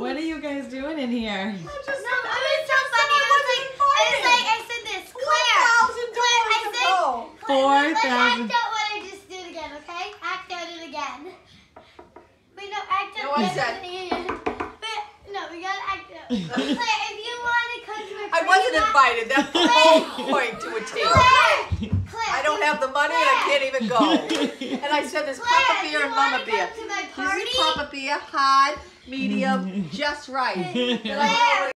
What are you guys doing in here? I just, no, I mean, it's so funny. I was like, I was like, I said this, Claire. Claire, I said, Four Claire, let's thousand. act out what I just did again, okay? Act out it again. Wait, no, act out No, I it said- again. Wait, no, we gotta act out. Claire, if you want to come to my I wasn't invited. That's the whole point to a team. Claire, Claire, I don't have the money and I can't even go. And I said, there's Papa if Beer and Mama Beer. Come a my This party, is Papa Beer, hot, medium, just right. Then I go over